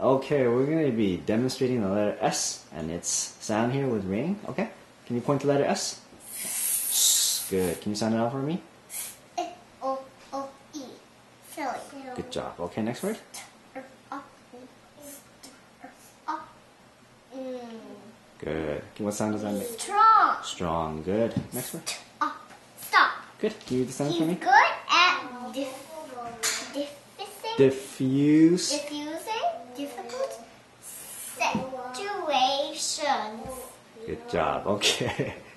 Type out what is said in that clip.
Okay, we're going to be demonstrating the letter S and its sound here with rain. Okay? Can you point the letter S? Good. Can you sound it out for me? O O E. Silly. Good job. Okay, next word. Mm. Good. Okay, What sound does that make? Strong. Strong. Good. Next word. Up. Stop. Good. Can you do the sound for me? good at dif- diffusing, Diffuse. diffusing difficult situations. Good job. Okay.